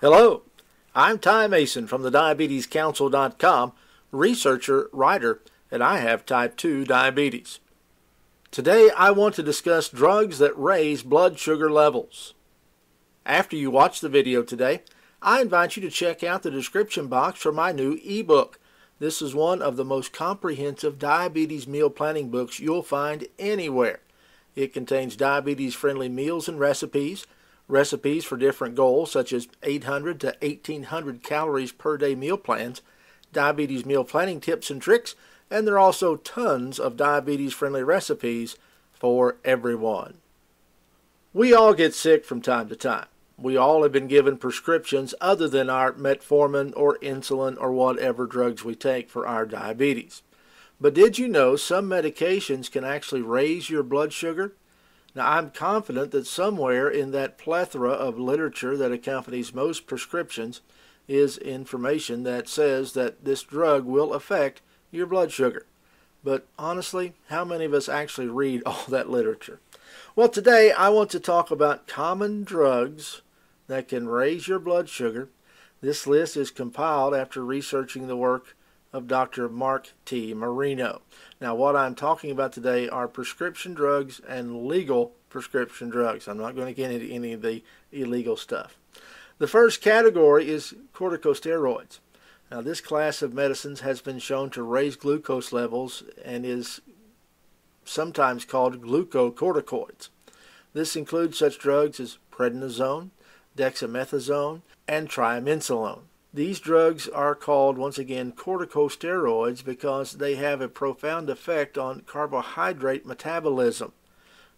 Hello, I'm Ty Mason from the DiabetesCouncil.com, researcher, writer, and I have type 2 diabetes. Today I want to discuss drugs that raise blood sugar levels. After you watch the video today, I invite you to check out the description box for my new ebook. This is one of the most comprehensive diabetes meal planning books you'll find anywhere. It contains diabetes friendly meals and recipes, recipes for different goals such as 800 to 1800 calories per day meal plans, diabetes meal planning tips and tricks, and there are also tons of diabetes friendly recipes for everyone. We all get sick from time to time. We all have been given prescriptions other than our metformin or insulin or whatever drugs we take for our diabetes. But did you know some medications can actually raise your blood sugar? Now, I'm confident that somewhere in that plethora of literature that accompanies most prescriptions is information that says that this drug will affect your blood sugar. But honestly, how many of us actually read all that literature? Well, today I want to talk about common drugs that can raise your blood sugar. This list is compiled after researching the work of Dr. Mark T. Marino. Now, what I'm talking about today are prescription drugs and legal prescription drugs. I'm not going to get into any of the illegal stuff. The first category is corticosteroids. Now, this class of medicines has been shown to raise glucose levels and is sometimes called glucocorticoids. This includes such drugs as prednisone, dexamethasone, and triamcinolone. These drugs are called, once again, corticosteroids because they have a profound effect on carbohydrate metabolism.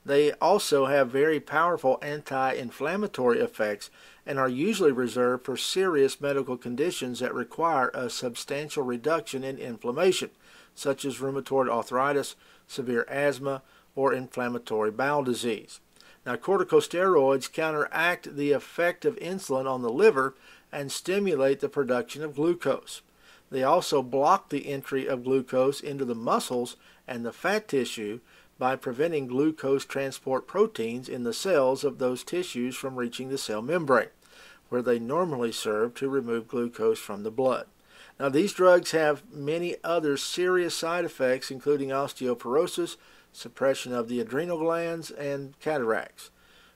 They also have very powerful anti inflammatory effects and are usually reserved for serious medical conditions that require a substantial reduction in inflammation, such as rheumatoid arthritis, severe asthma, or inflammatory bowel disease. Now, corticosteroids counteract the effect of insulin on the liver and stimulate the production of glucose. They also block the entry of glucose into the muscles and the fat tissue by preventing glucose transport proteins in the cells of those tissues from reaching the cell membrane, where they normally serve to remove glucose from the blood. Now, these drugs have many other serious side effects, including osteoporosis, suppression of the adrenal glands, and cataracts.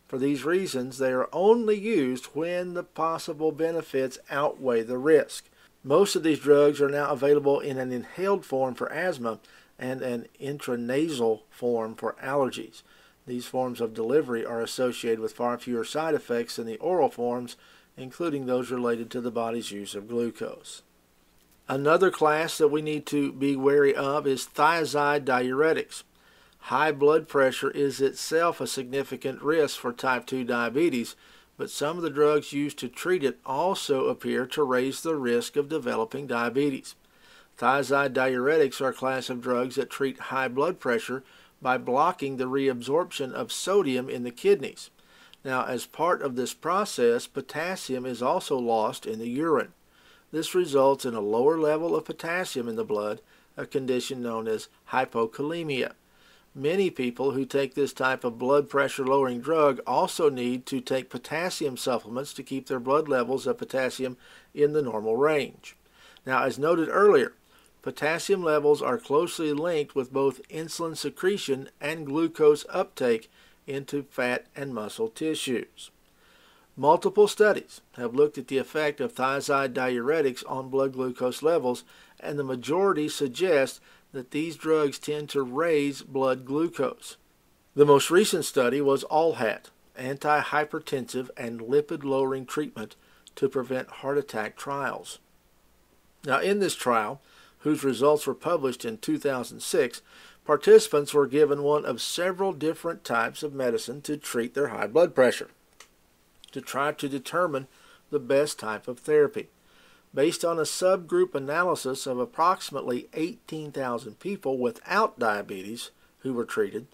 For these reasons, they are only used when the possible benefits outweigh the risk. Most of these drugs are now available in an inhaled form for asthma and an intranasal form for allergies. These forms of delivery are associated with far fewer side effects than the oral forms, including those related to the body's use of glucose. Another class that we need to be wary of is thiazide diuretics. High blood pressure is itself a significant risk for type 2 diabetes, but some of the drugs used to treat it also appear to raise the risk of developing diabetes. Thiazide diuretics are a class of drugs that treat high blood pressure by blocking the reabsorption of sodium in the kidneys. Now, as part of this process, potassium is also lost in the urine. This results in a lower level of potassium in the blood, a condition known as hypokalemia. Many people who take this type of blood pressure lowering drug also need to take potassium supplements to keep their blood levels of potassium in the normal range. Now, as noted earlier, potassium levels are closely linked with both insulin secretion and glucose uptake into fat and muscle tissues. Multiple studies have looked at the effect of thiazide diuretics on blood glucose levels, and the majority suggest that these drugs tend to raise blood glucose. The most recent study was ALLHAT, antihypertensive and lipid lowering treatment to prevent heart attack trials. Now, in this trial, whose results were published in 2006, participants were given one of several different types of medicine to treat their high blood pressure to try to determine the best type of therapy based on a subgroup analysis of approximately 18,000 people without diabetes who were treated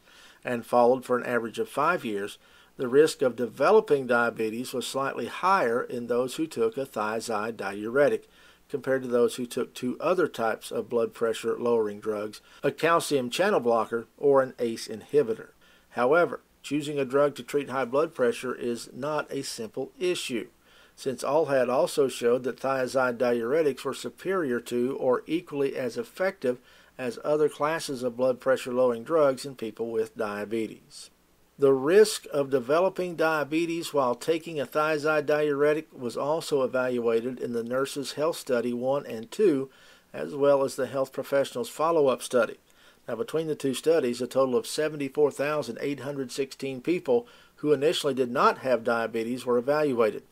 and followed for an average of five years, the risk of developing diabetes was slightly higher in those who took a thiazide diuretic compared to those who took two other types of blood pressure lowering drugs, a calcium channel blocker or an ACE inhibitor. However, choosing a drug to treat high blood pressure is not a simple issue. Since ALLHAT also showed that thiazide diuretics were superior to or equally as effective as other classes of blood pressure lowering drugs in people with diabetes. The risk of developing diabetes while taking a thiazide diuretic was also evaluated in the Nurses Health Study 1 and 2, as well as the Health Professionals Follow Up Study. Now, between the two studies, a total of 74,816 people who initially did not have diabetes were evaluated.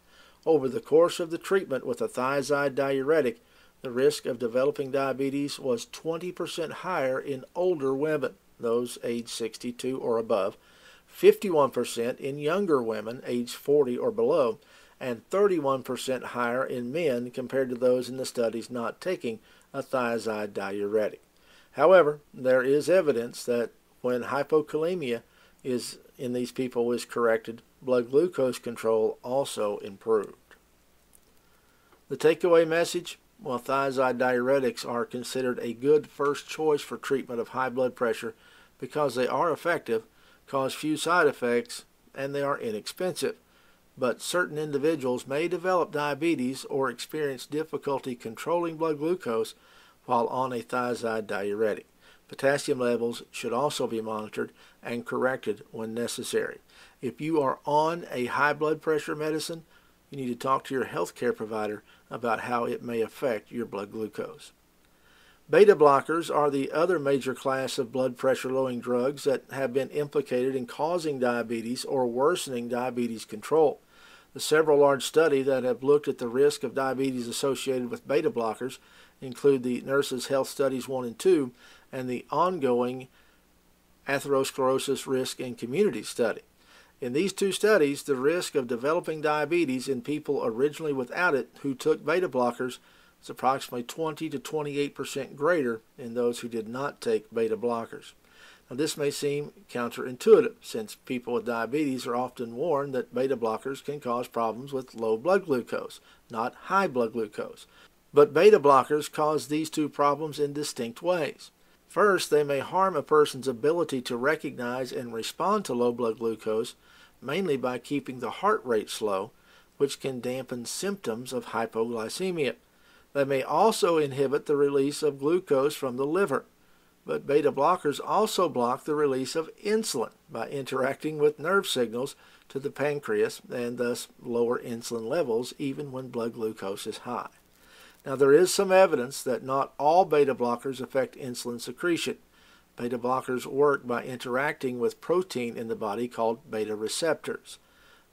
Over the course of the treatment with a thiazide diuretic, the risk of developing diabetes was 20% higher in older women, those age 62 or above, 51% in younger women age 40 or below, and 31% higher in men compared to those in the studies not taking a thiazide diuretic. However, there is evidence that when hypokalemia is in these people is corrected, blood glucose control also improved. The takeaway message while thiazide diuretics are considered a good first choice for treatment of high blood pressure because they are effective, cause few side effects, and they are inexpensive. But certain individuals may develop diabetes or experience difficulty controlling blood glucose while on a thiazide diuretic. Potassium levels should also be monitored and corrected when necessary. If you are on a high blood pressure medicine, you need to talk to your healthcare provider about how it may affect your blood glucose. Beta blockers are the other major class of blood pressure lowering drugs that have been implicated in causing diabetes or worsening diabetes control. The several large studies that have looked at the risk of diabetes associated with beta blockers include the Nurses Health Studies 1 and 2 and the ongoing atherosclerosis risk in community study. In these two studies, the risk of developing diabetes in people originally without it who took beta blockers is approximately 20 to 28 percent greater in those who did not take beta blockers. Now, this may seem counterintuitive since people with diabetes are often warned that beta blockers can cause problems with low blood glucose, not high blood glucose. But beta blockers cause these two problems in distinct ways. First, they may harm a person's ability to recognize and respond to low blood glucose, mainly by keeping the heart rate slow, which can dampen symptoms of hypoglycemia. They may also inhibit the release of glucose from the liver. But beta blockers also block the release of insulin by interacting with nerve signals to the pancreas and thus lower insulin levels even when blood glucose is high. Now, there is some evidence that not all beta blockers affect insulin secretion. Beta blockers work by interacting with protein in the body called beta receptors.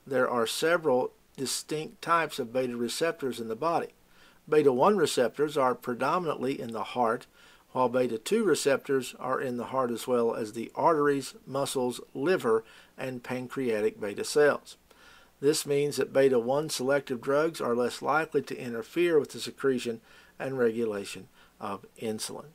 There are several distinct types of beta receptors in the body. Beta 1 receptors are predominantly in the heart, while beta 2 receptors are in the heart as well as the arteries, muscles, liver, and pancreatic beta cells. This means that beta 1 selective drugs are less likely to interfere with the secretion and regulation of insulin.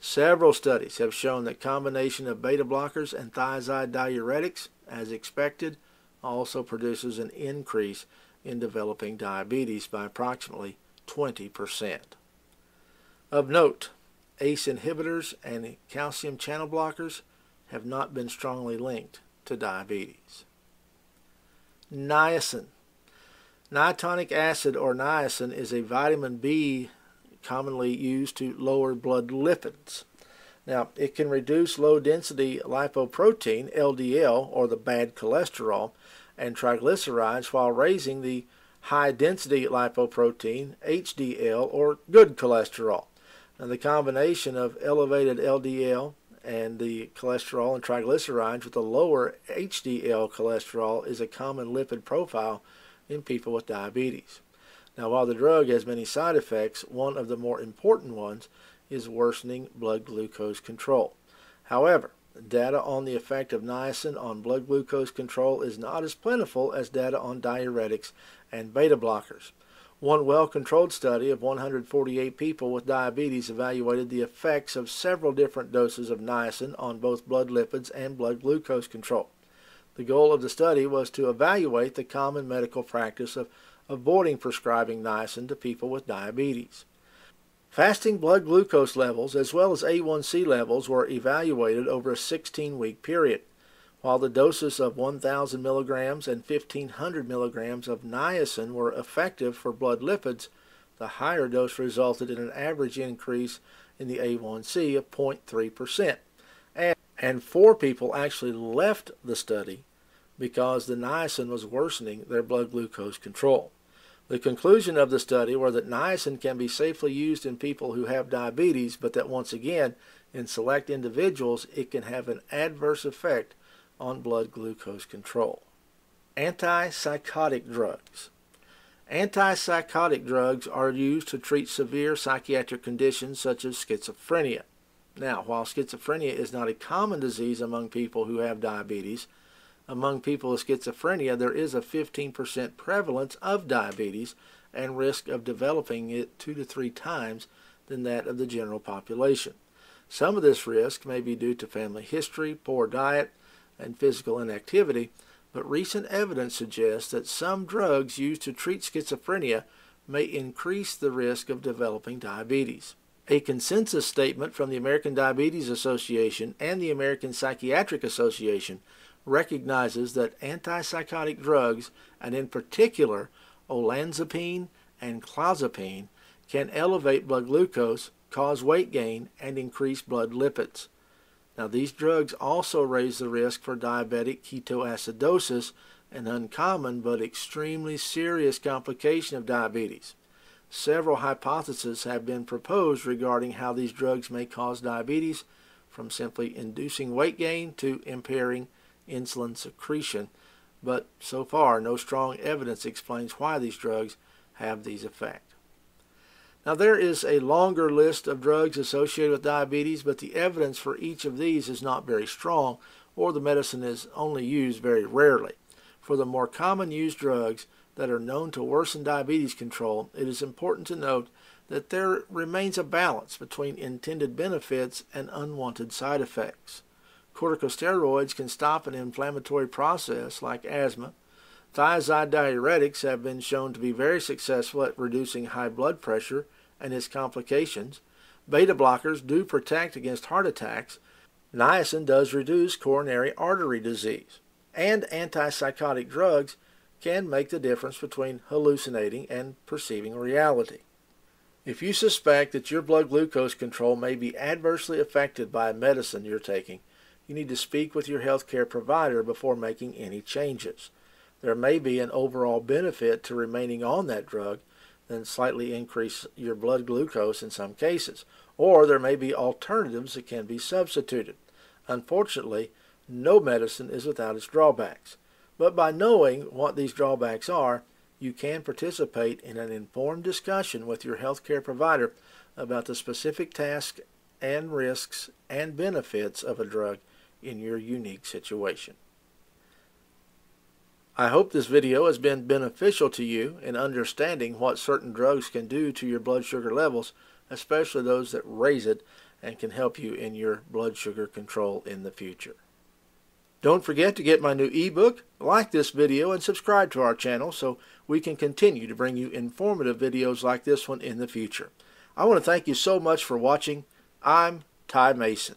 Several studies have shown that combination of beta blockers and thiazide diuretics, as expected, also produces an increase in developing diabetes by approximately 20%. Of note, ACE inhibitors and calcium channel blockers have not been strongly linked to diabetes niacin. Nicotinic acid or niacin is a vitamin B commonly used to lower blood lipids. Now, it can reduce low density lipoprotein, LDL, or the bad cholesterol, and triglycerides while raising the high density lipoprotein, HDL, or good cholesterol. Now, the combination of elevated LDL, and the cholesterol and triglycerides with a lower HDL cholesterol is a common lipid profile in people with diabetes. Now, while the drug has many side effects, one of the more important ones is worsening blood glucose control. However, data on the effect of niacin on blood glucose control is not as plentiful as data on diuretics and beta blockers. One well controlled study of 148 people with diabetes evaluated the effects of several different doses of niacin on both blood lipids and blood glucose control. The goal of the study was to evaluate the common medical practice of avoiding prescribing niacin to people with diabetes. Fasting blood glucose levels as well as A1C levels were evaluated over a 16 week period. While the doses of 1,000 milligrams and 1,500 milligrams of niacin were effective for blood lipids, the higher dose resulted in an average increase in the A1C of 0.3%. And, and four people actually left the study because the niacin was worsening their blood glucose control. The conclusion of the study were that niacin can be safely used in people who have diabetes, but that once again, in select individuals, it can have an adverse effect on blood glucose control. Antipsychotic drugs. Antipsychotic drugs are used to treat severe psychiatric conditions such as schizophrenia. Now, while schizophrenia is not a common disease among people who have diabetes, among people with schizophrenia there is a 15% prevalence of diabetes and risk of developing it two to three times than that of the general population. Some of this risk may be due to family history, poor diet, and physical inactivity, but recent evidence suggests that some drugs used to treat schizophrenia may increase the risk of developing diabetes. A consensus statement from the American Diabetes Association and the American Psychiatric Association recognizes that antipsychotic drugs, and in particular olanzapine and clozapine, can elevate blood glucose, cause weight gain, and increase blood lipids. Now, these drugs also raise the risk for diabetic ketoacidosis, an uncommon but extremely serious complication of diabetes. Several hypotheses have been proposed regarding how these drugs may cause diabetes, from simply inducing weight gain to impairing insulin secretion, but so far no strong evidence explains why these drugs have these effects. Now, there is a longer list of drugs associated with diabetes, but the evidence for each of these is not very strong, or the medicine is only used very rarely. For the more common used drugs that are known to worsen diabetes control, it is important to note that there remains a balance between intended benefits and unwanted side effects. Corticosteroids can stop an inflammatory process like asthma. Thiazide diuretics have been shown to be very successful at reducing high blood pressure and its complications. Beta blockers do protect against heart attacks. Niacin does reduce coronary artery disease. And antipsychotic drugs can make the difference between hallucinating and perceiving reality. If you suspect that your blood glucose control may be adversely affected by a medicine you're taking, you need to speak with your healthcare provider before making any changes. There may be an overall benefit to remaining on that drug, then slightly increase your blood glucose in some cases, or there may be alternatives that can be substituted. Unfortunately, no medicine is without its drawbacks. But by knowing what these drawbacks are, you can participate in an informed discussion with your healthcare provider about the specific tasks and risks and benefits of a drug in your unique situation. I hope this video has been beneficial to you in understanding what certain drugs can do to your blood sugar levels, especially those that raise it and can help you in your blood sugar control in the future. Don't forget to get my new ebook, like this video, and subscribe to our channel so we can continue to bring you informative videos like this one in the future. I want to thank you so much for watching. I'm Ty Mason.